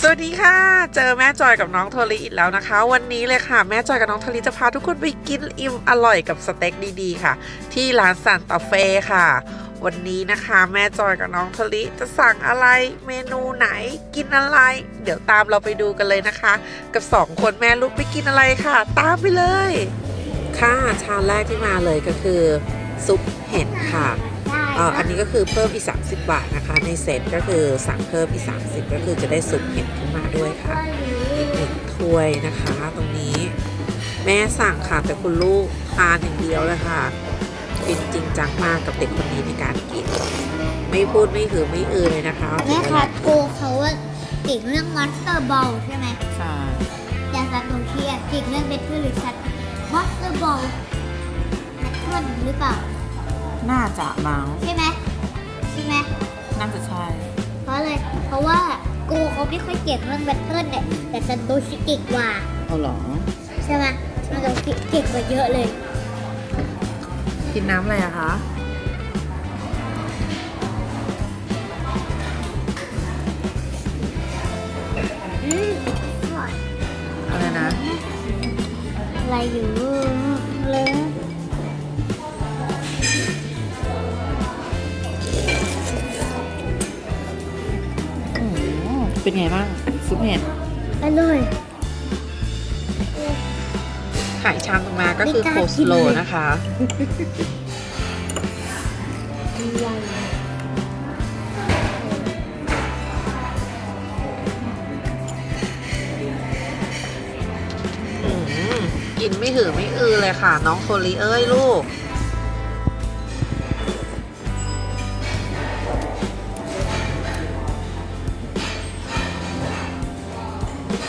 สวัสดีค่ะ เจอแม่จอยกับน้องโทริอีกแล้วนะคะ วันนี้เลยค่ะ แม่จอยกับน้องโทริจะพาทุกคนไปกินอิ่มอร่อยกับสเต็กดีๆ ค่ะ ที่ร้านซานตาเฟ่ค่ะ วันนี้นะคะแม่จอยกับน้องโทริจะสั่งอะไรเมนูไหนกินอะไร เดี๋ยวตามเราไปดูกันเลยนะคะ กับสองคนแม่ลูกไปกินอะไรค่ะ ตามไปเลย ค่ะชามแรกที่มาเลยก็คือ ซุปเห็ดค่ะ อ่ออันนี้ก็คือเพิ่มอีก 30 บาทนะคะ ในเซตก็คือสั่งเพิ่มอีก 30 ก็คือจะได้ซุปเห็ดขึ้นมาด้วยค่ะอีกหนึ่งถ้วยนะคะ ตรงนี้ แม่สั่งค่ะแต่คุณลูกทานอย่างเดียวเลยค่ะกินจริงจังมากกับเด็กคนนี้ในการกิน ไม่พูดไม่หือไม่อือเลยนะคะแม่ถึงเวครัลาบโกเขาว่าติดเรื่องมอนสเตอร์บอลใช่ไหมใช่ยาซาโตชิอะติดเรื่องเบทเทอร์หรือชัดมอนสเตอร์บอลแมทเทิลหรือเปล่า น่าจะมั้งใช่ไหมใช่ไหมน่าจะใช่ เพราะอะไร เพราะว่าโกเขาไม่ค่อยเก่งเรื่องแบทเทิลเนี่ยแต่ซาโตชิเก่งกว่าเอาเหรอ ใช่ไหมซาโตชิเก่งกว่าเยอะเลย กินน้ำอะไรอะคะอืมอร่อยอะไรนะ อะไรอยู่เลย เป็นไงบ้างซุปเห็ดอร่อยขายชามตรงมาก็คือไม่โคกล้าสกินโลเลยนะคะอืมกินไม่หือไม่อือเลยค่ะ น้องโทริเอ้ยลูก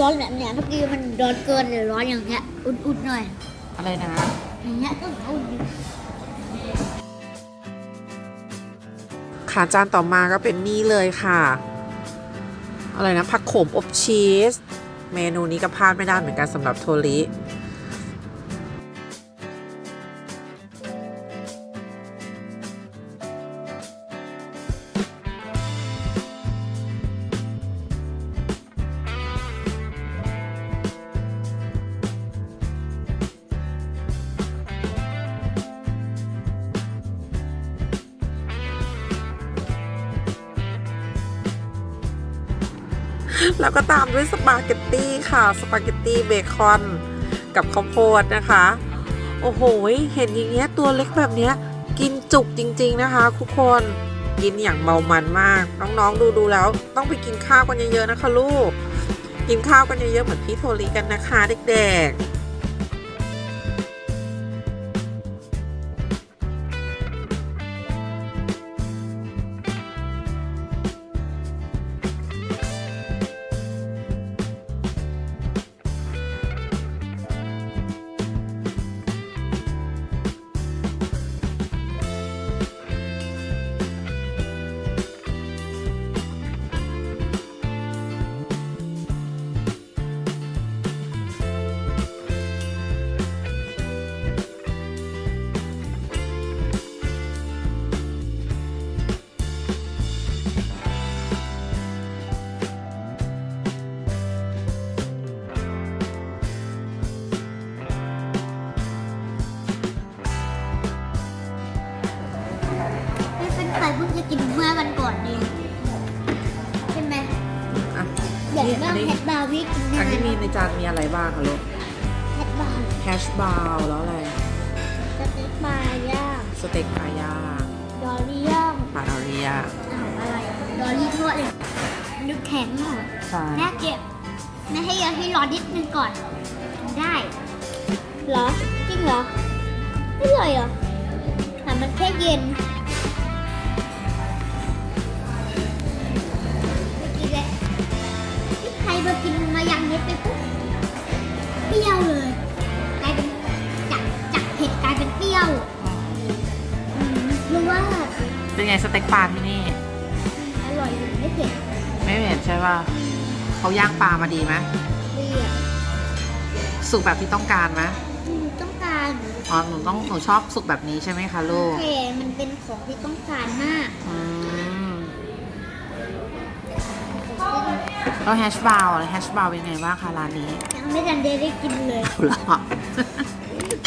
ร้อนแบบเนี้ยเมื่อกี้มันร้อนเกินเลยร้อนอย่างเงี้ยอุ่นๆหน่อย อะไรนะ อย่างเงี้ยต้องอุ่นค่ะจานต่อมาก็เป็นนี่เลยค่ะ อะไรนะผักโขมอบชีส เมนูนี้ก็พลาดไม่ได้เหมือนกันสำหรับโทริ แล้วก็ตามด้วยสปาเกตตี้ค่ะ สปาเกตตี้เบคอน กับข้าวโพดนะคะ โอ้โห เห็นอย่างเงี้ยตัวเล็กแบบเนี้ย กินจุจริง ๆนะคะ ทุกคนกินอย่างเมามันมาก น้องๆดูดูๆแล้ว ต้องไปกินข้าวกันเยอะๆนะคะลูก กินข้าวกันเยอะๆเหมือนพี่โทรีกันนะคะเด็กๆ อยากนี่บ้าอังนนี้แฮดบาร์วิกกินอันได้นี้ไหมมีในจานมีอะไรบ้างคะลูกแฮดบาร์แฮชบราวน์แล้วอะไร สเต็กปลาย่างสเต็กปลาย่างดอลลี่ย่างปลาดอเรียอ้าวอะไรดอลลี่ทอดเลยมันดูแข็งหน่อยใช่แม่เก็บแม่ให้เยอะให้ร้อนนิดนึงก่อนเหรอจริงเหรอไม่เลยเหรอแต่มันแค่เย็น สเต็กปลาที่นี่ อร่อยหรือไม่เผ็ดไม่เห็นใช่ป่ะเขาย่างปลามาดีไหมเปรี้ยวสุกแบบที่ต้องการไหมอืมต้องการอ๋อหนูต้องหนูชอบสุกแบบนี้ใช่ไหมคะลูกแค่มันเป็นของที่ต้องการมากอืมแล้วแฮชบราวน์อะไรแฮชบราวน์เป็นไงบ้างคะร้านนี้ยังไม่ทันได้ได้กินเลยเอาละ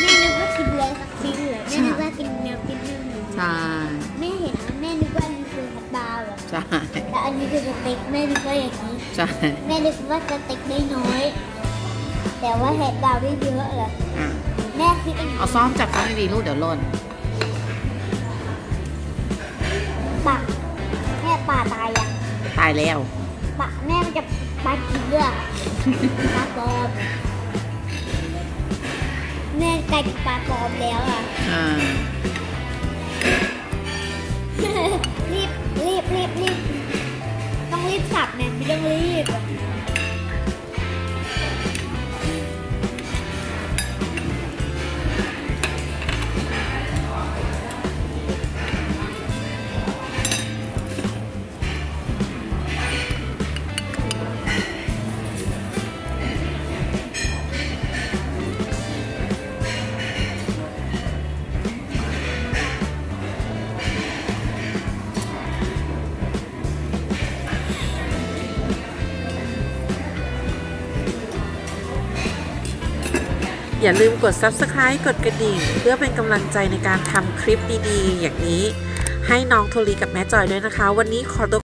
แม่นึกว่ากินเลยสักชิ้นเลยแม่นึกว่ากินแนวกินนึ่งใช่แม่เห็ ใช่ แต่อันนี้คือสเต็กแม่นึกว่าอย่างนี้ ใช่แม่นึกว่าสเต็กได้น้อยแต่ว่าแฮตบาร์ได้เยอะเหรออะแม่คิดเองเอาซ่อมจับเขาดีๆลูกเดี๋ยวหล่นปักแม่ปลาตายยังตายแล้วปลาแม่มันจะปลากินเลือดปลาปลอมแม่กลายเป็นปลาปลอมแล้วอะอ่ารีบ รีบรีบต้องรีบสับเนี่ยไม่ต้องรีบ อย่าลืมกด subscribe กดกระดิ่ง เพื่อเป็นกำลังใจในการทำคลิปดีๆ อย่างนี้ ให้น้องโทลีกับแม่จอยด้วยนะคะ วันนี้ขอตัว